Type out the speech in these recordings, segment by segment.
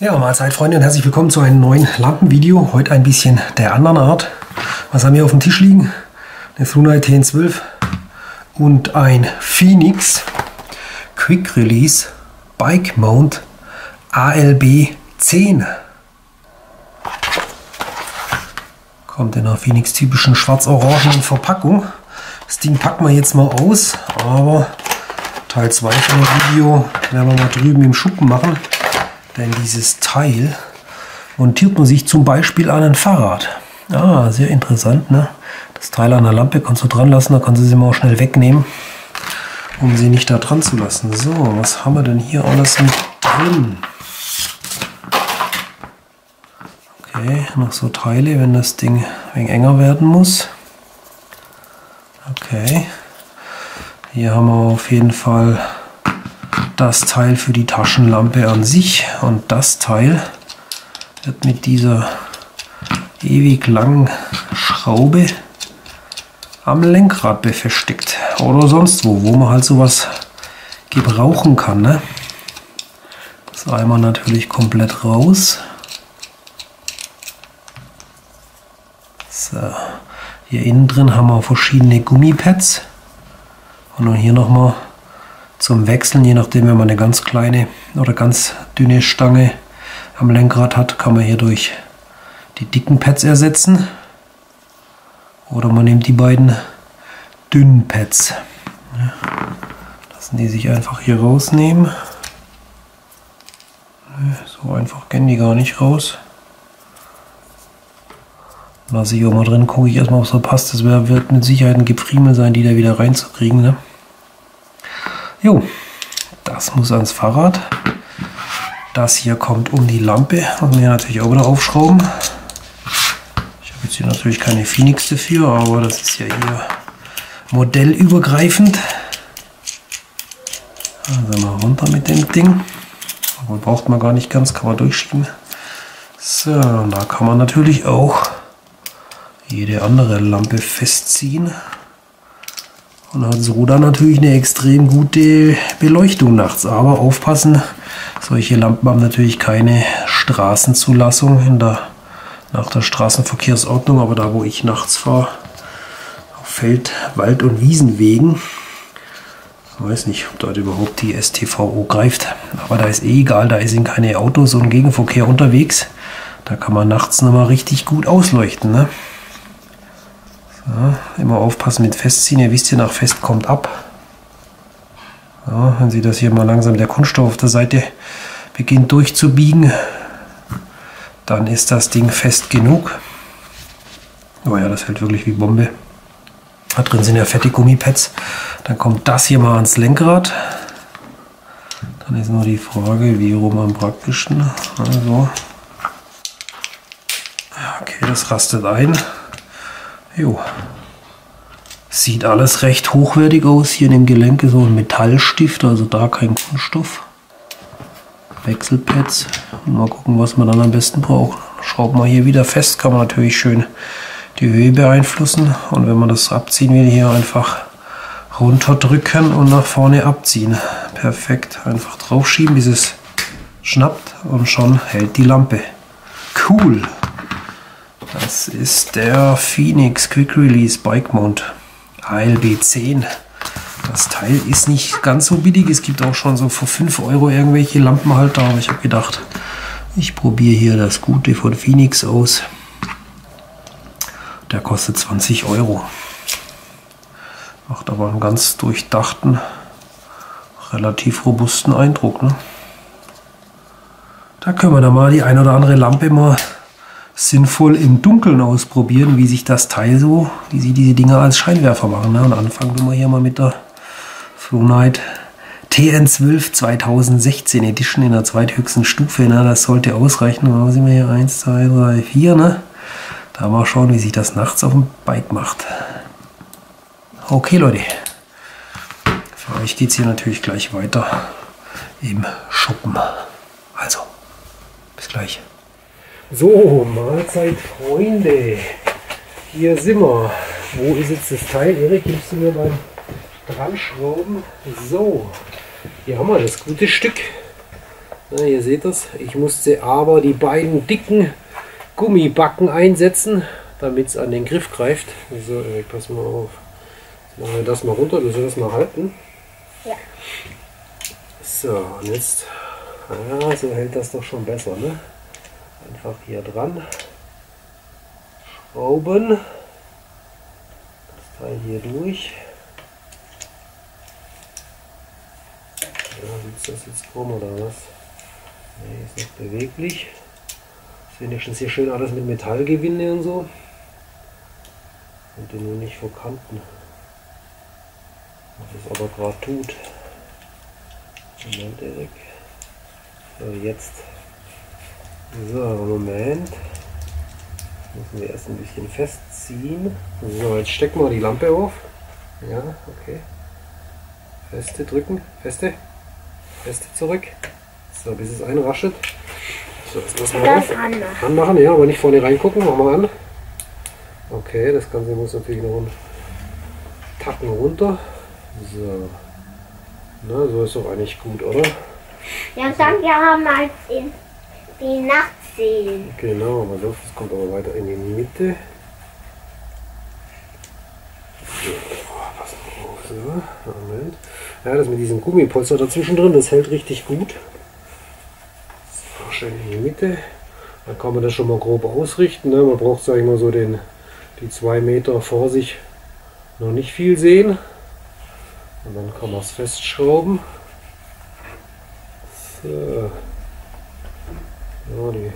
Ja, Mahlzeit Freunde und herzlich willkommen zu einem neuen Lampenvideo. Heute ein bisschen der anderen Art. Was haben wir auf dem Tisch liegen? Eine Thunite TN12 und ein Phoenix Quick Release Bike Mount ALB 10. Kommt in einer Phoenix typischen schwarz-orangenen Verpackung. Das Ding packen wir jetzt mal aus, aber Teil 2 von dem Video werden wir mal drüben im Schuppen machen. Denn dieses Teil montiert man sich zum Beispiel an ein Fahrrad. Ah, sehr interessant, ne? Das Teil an der Lampe kannst du dran lassen, da kannst du sie mal schnell wegnehmen, um sie nicht da dran zu lassen. So, was haben wir denn hier alles mit drin? Okay, noch so Teile, wenn das Ding ein wenig enger werden muss. Okay. Hier haben wir auf jeden Fall das Teil für die Taschenlampe an sich und das Teil wird mit dieser ewig langen Schraube am Lenkrad befestigt oder sonst wo, wo man halt sowas gebrauchen kann. Ne? Das einmal natürlich komplett raus. So. Hier innen drin haben wir verschiedene Gummipads und hier nochmal zum Wechseln, je nachdem, wenn man eine ganz kleine oder ganz dünne Stange am Lenkrad hat, kann man hier durch die dicken Pads ersetzen. Oder man nimmt die beiden dünnen Pads. Lassen die sich einfach hier rausnehmen. So einfach gehen die gar nicht raus. Lasse ich auch mal drin, gucke ich erstmal, ob es so passt. Das wird mit Sicherheit ein Gepfriemel sein, die da wieder reinzukriegen. Ne? Jo, das muss ans Fahrrad. Das hier kommt um die Lampe. Und wir natürlich auch wieder aufschrauben. Ich habe jetzt hier natürlich keine Phoenix dafür, aber das ist ja hier modellübergreifend. Also mal runter mit dem Ding. Aber braucht man gar nicht ganz, kann man durchschieben. So, da kann man natürlich auch jede andere Lampe festziehen und hat so dann natürlich eine extrem gute Beleuchtung nachts. Aber aufpassen, solche Lampen haben natürlich keine Straßenzulassung in der, nach der Straßenverkehrsordnung, aber da wo ich nachts fahre, auf Feld-, Wald- und Wiesenwegen, weiß nicht, ob dort überhaupt die STVO greift, aber da ist eh egal, da sind keine Autos und Gegenverkehr unterwegs. Da kann man nachts nochmal richtig gut ausleuchten. Ne? Ja, immer aufpassen mit Festziehen. Ihr wisst ja, nach Fest kommt ab. Ja, wenn Sie das hier mal langsam der Kunststoff auf der Seite beginnt durchzubiegen, dann ist das Ding fest genug. Oh ja, das hält wirklich wie Bombe. Da drin sind ja fette Gummipads. Dann kommt das hier mal ans Lenkrad. Dann ist nur die Frage, wie rum am praktischsten. Also, okay, das rastet ein. Jo. Sieht alles recht hochwertig aus. Hier in dem Gelenke so ein Metallstift, also da kein Kunststoff. Wechselpads. Mal gucken, was man dann am besten braucht. Schraubt man hier wieder fest, kann man natürlich schön die Höhe beeinflussen. Und wenn man das abziehen will, hier einfach runterdrücken und nach vorne abziehen. Perfekt. Einfach draufschieben, bis es schnappt und schon hält die Lampe. Cool. Das ist der Phoenix Quick Release Bike Mount ALB 10. Das Teil ist nicht ganz so billig. Es gibt auch schon so für 5 Euro irgendwelche Lampenhalter. Aber ich habe gedacht, ich probiere hier das Gute von Phoenix aus. Der kostet 20 Euro. Macht aber einen ganz durchdachten, relativ robusten Eindruck. Ne? Da können wir dann mal die ein oder andere Lampe mal sinnvoll im Dunkeln ausprobieren, wie sich das Teil so, wie sie diese Dinger als Scheinwerfer machen. Ne? Und anfangen wir hier mal mit der Flownight TN12 2016 Edition in der zweithöchsten Stufe. Ne? Das sollte ausreichen. Wo sind wir hier? 1, 2, 3, 4. Ne? Da mal schauen, wie sich das nachts auf dem Bike macht. Okay, Leute. Für euch geht es hier natürlich gleich weiter im Schuppen. Also, bis gleich. So, Mahlzeit, Freunde. Hier sind wir. Wo ist jetzt das Teil? Erik, gibst du mir beim dran schrauben? So, hier haben wir das gute Stück. Ja, ihr seht das. Ich musste aber die beiden dicken Gummibacken einsetzen, damit es an den Griff greift. So, Erik, pass mal auf. Jetzt machen wir das mal runter. Du sollst das mal halten. Ja. So, und jetzt, ja, so hält das doch schon besser, ne? Einfach hier dran schrauben. Das Teil hier durch. Ja, sitzt das jetzt krumm oder was? Ne, ist nicht beweglich. Ist wenigstens hier schön alles mit Metallgewinde und so. Und den nur nicht vor Kanten. Was es aber gerade tut. Moment, Erik. So, jetzt. So, Moment. Müssen wir erst ein bisschen festziehen. So, jetzt stecken wir die Lampe auf. Ja, okay. Feste drücken. Feste. Feste zurück. So, bis es einraschelt. So, jetzt lassen wir Das auf. anmachen. Anmachen, ja, aber nicht vorne reingucken. Machen wir an. Okay, das Ganze muss natürlich noch einen Tacken runter. So. Na, so ist doch eigentlich gut, oder? Ja, und dann ja mal in die Nacht sehen. Genau, aber Luft, das kommt aber weiter in die Mitte. So, Moment. Ja, das mit diesem Gummipolster dazwischen drin, das hält richtig gut. So, schön in die Mitte. Dann kann man das schon mal grob ausrichten. Ne? Man braucht, sag ich mal, so den, die zwei Meter vor sich noch nicht viel sehen. Und dann kann man es festschrauben. So. Ja, die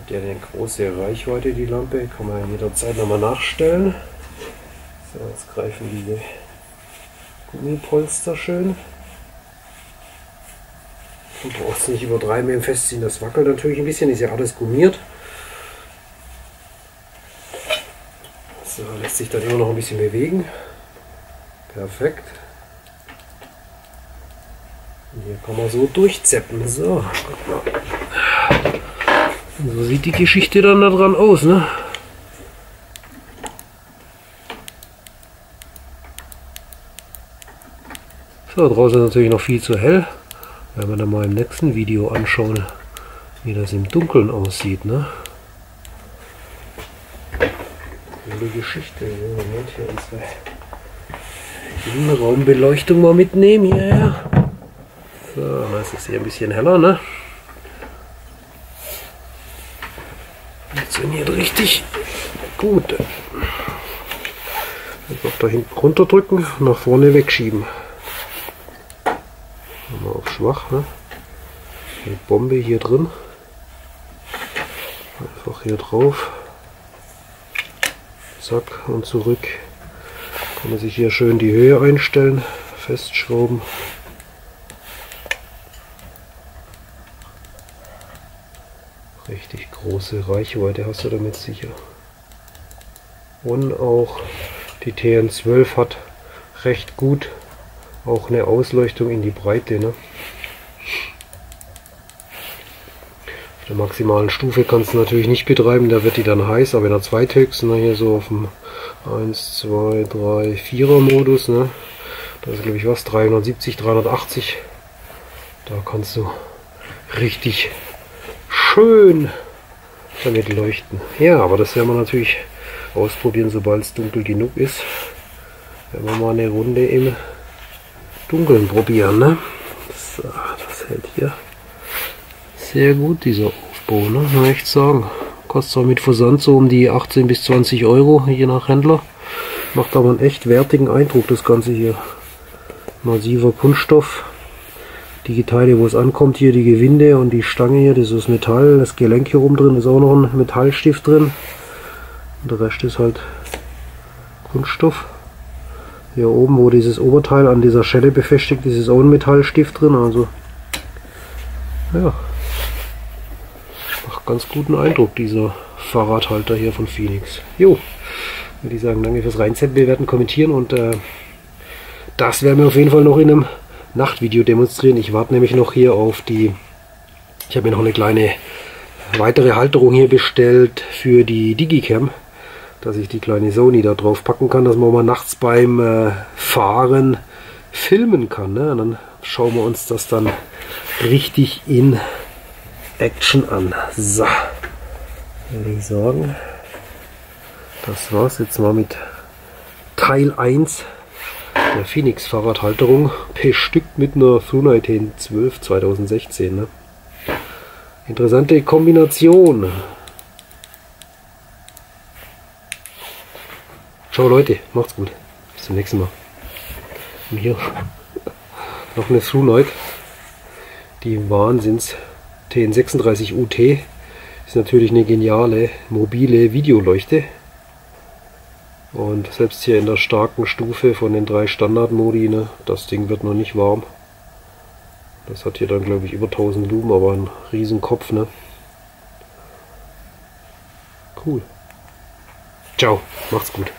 hat ja eine große Reichweite, die Lampe. Kann man jederzeit nochmal nachstellen. So, jetzt greifen diese Gummipolster schön. Du brauchst nicht übertreiben dem Festziehen, das wackelt natürlich ein bisschen, ist ja alles gummiert. So, lässt sich dann immer noch ein bisschen bewegen. Perfekt. Hier kann man so durchzeppen. So. So sieht die Geschichte dann da dran aus, ne? So, draußen ist natürlich noch viel zu hell. Werden wir dann mal im nächsten Video anschauen, wie das im Dunkeln aussieht, ne? Coole Geschichte. So, Moment, hier unsere Innenraumbeleuchtung mal mitnehmen hierher. So, dann ist es hier ein bisschen heller, ne? Funktioniert richtig gut. Einfach da hinten runterdrücken, nach vorne wegschieben. Mal auf schwach, ne? Die Bombe hier drin. Einfach hier drauf. Zack und zurück. Kann man sich hier schön die Höhe einstellen, festschrauben. Richtig große Reichweite hast du damit sicher. Und auch die TN12 hat recht gut auch eine Ausleuchtung in die Breite. Ne? Auf der maximalen Stufe kannst du natürlich nicht betreiben, da wird die dann heiß, aber in der zweithöchsten, ne, hier so auf dem 1, 2, 3, 4er Modus, ne? das ist glaube ich was, 370, 380, da kannst du richtig schön damit leuchten. Ja, aber das werden wir natürlich ausprobieren, sobald es dunkel genug ist. Werden wir mal eine Runde im Dunkeln probieren. Ne? So, das hält hier sehr gut, dieser Aufbau, ne? muss ich sagen. Kostet zwar mit Versand so um die 18 bis 20 Euro, je nach Händler. Macht aber einen echt wertigen Eindruck, das Ganze hier. Massiver Kunststoff. Die Teile, wo es ankommt, hier die Gewinde und die Stange hier, das ist Metall. Das Gelenk hier oben drin ist auch noch ein Metallstift drin. Und der Rest ist halt Kunststoff. Hier oben, wo dieses Oberteil an dieser Schelle befestigt ist, ist auch ein Metallstift drin. Also, ja, macht ganz guten Eindruck, dieser Fahrradhalter hier von Phoenix. Jo, würde ich sagen, danke fürs Reinsetzen, bewerten, kommentieren und äh, das werden wir auf jeden Fall noch in einem Nachtvideo demonstrieren. Ich warte nämlich noch hier auf die, ich habe mir noch eine kleine weitere Halterung hier bestellt für die Digicam, dass ich die kleine Sony da drauf packen kann, dass man mal nachts beim äh, Fahren filmen kann. Ne? Und dann schauen wir uns das dann richtig in Action an. So, würde ich sagen, das war's jetzt mal mit Teil 1 der Phoenix Fahrradhalterung bestückt mit einer Thunite 12 2016. Ne? Interessante Kombination. Ciao Leute, macht's gut. Bis zum nächsten Mal. Und hier noch eine Thunite. Die Wahnsinns TN36 UT ist natürlich eine geniale mobile Videoleuchte. Und selbst hier in der starken Stufe von den drei Standardmodi, ne, das Ding wird noch nicht warm. Das hat hier dann glaube ich über 1000 Lumen, aber ein riesen Kopf. Ne? Cool. Ciao, macht's gut.